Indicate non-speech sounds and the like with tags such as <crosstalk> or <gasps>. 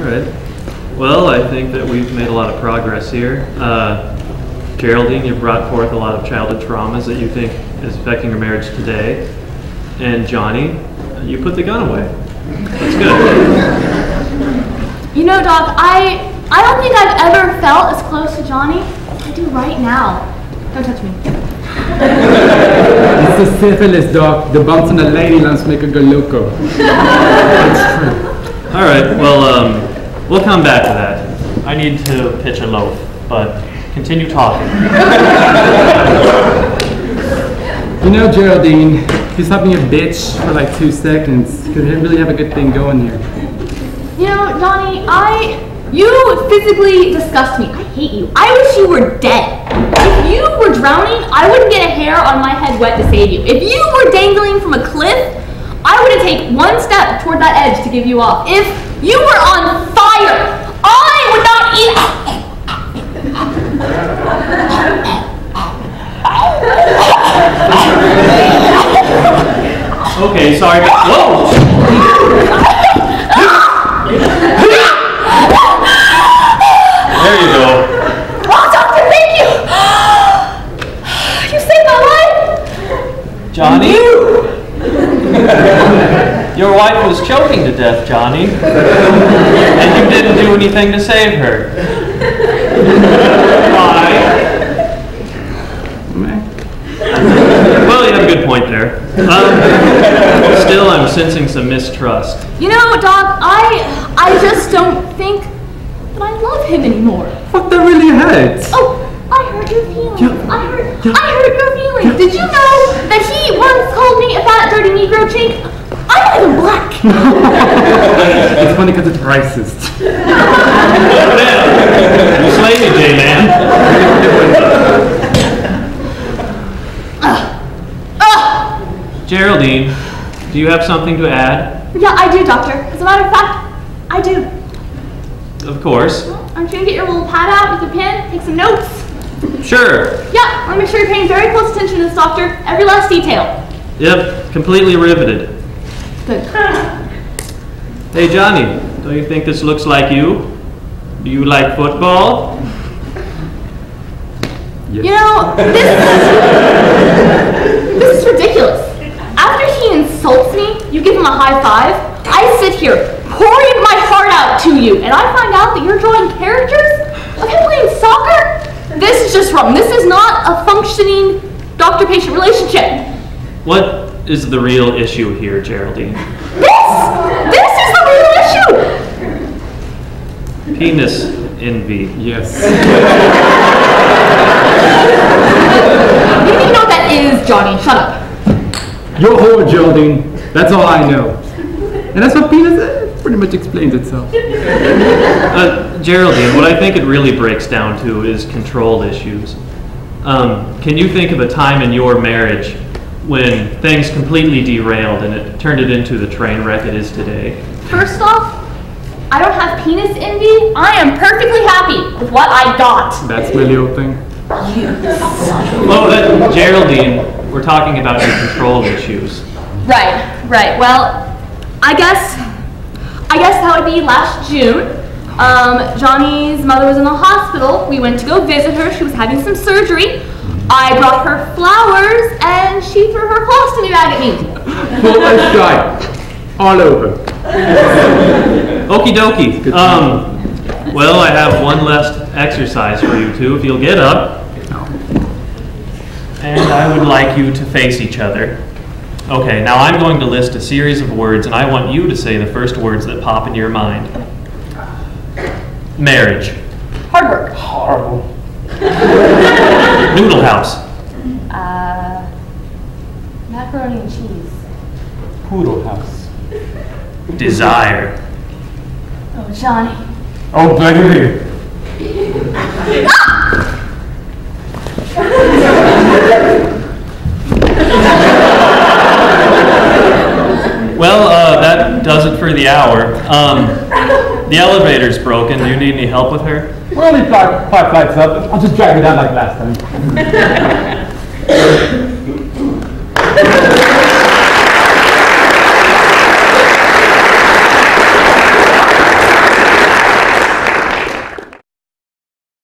All right. Well, I think that we've made a lot of progress here. Uh, Geraldine, you've brought forth a lot of childhood traumas that you think is affecting your marriage today. And Johnny, you put the gun away. That's good. You know, Doc, I I don't think I've ever felt as close to Johnny as I do right now. Don't touch me. It's a syphilis, Doc. The bumps on the lady lumps make a go loco. <laughs> All right. Well, um, we'll come back to that. I need to pitch a loaf, but continue talking. You know, Geraldine, you stopped being a bitch for like two seconds. Could really have a good thing going here. You know, Johnny, I you physically disgust me. I hate you. I wish you were dead. If you were drowning, I wouldn't get a hair on my head wet to save you. If you were dangling from a cliff, I wouldn't take one step toward that edge to give you off. If you were on fire, I would not Okay, sorry. Whoa! There you go. Oh, doctor, thank you. <gasps> You saved my life. Johnny? Your wife was choking to death, Johnny. And you didn't do anything to save her. Why? Well, you have a good point there. Um, still, I'm sensing some mistrust. You know, Doc, I I just don't think that I love him anymore. Fuck, that really hurts. Oh, I hurt your feelings. Yeah. I hurt Yeah. I hurt your feelings. Did you know that he once called me a fat, dirty Negro chink? I'm not even black. <laughs> It's funny because it's racist. You slayed me, J-Man. Geraldine, do you have something to add? yeah, I do, Doctor. As a matter of fact, I do. Of course. Aren't you gonna get your little pad out with your pen? Take some notes. Sure. Yeah, I want to make sure you're paying very close attention to this, Doctor. Every last detail. Yep, completely riveted. Good. Hey, Johnny, don't you think this looks like you? Do you like football? You know, this this is ridiculous. After he insults me, you give him a high five. I sit here pouring my heart out to you, and I find out that you're drawing characters of him playing soccer. This is just wrong. This is not a functioning doctor-patient relationship. What is the real issue here, Geraldine? This, this is the real issue. Penis envy. Yes. You don't know what that is, Johnny. Shut up. You're a whore, Geraldine. That's all I know. And that's what penis is. Pretty much explains itself. Uh, Geraldine, what I think it really breaks down to is control issues. Um, can you think of a time in your marriage when things completely derailed and it turned it into the train wreck it is today? First off, I don't have penis envy. I am perfectly happy with what I got. That's my little thing. Well, that, Geraldine, we're talking about your control issues. Right, right. Well, I guess, I guess that would be last June. Um, Johnny's mother was in the hospital. We went to go visit her. She was having some surgery. I brought her flowers, and she threw her colostomy bag at me. Full and shy. All over. Okie dokie. Um, well, I have one last exercise for you two. If you'll get up. And I would like you to face each other. Okay, now I'm going to list a series of words, and I want you to say the first words that pop into your mind. Marriage. Hard work. Horrible. <laughs> Noodle house. Uh, macaroni and cheese. Poodle house. Desire. Oh, Johnny. Oh, baby. Well, uh, that does it for the hour. Um, the elevator's broken. Do you need any help with her? We're only five, five flights up. I'll just drag you down like last <laughs> time.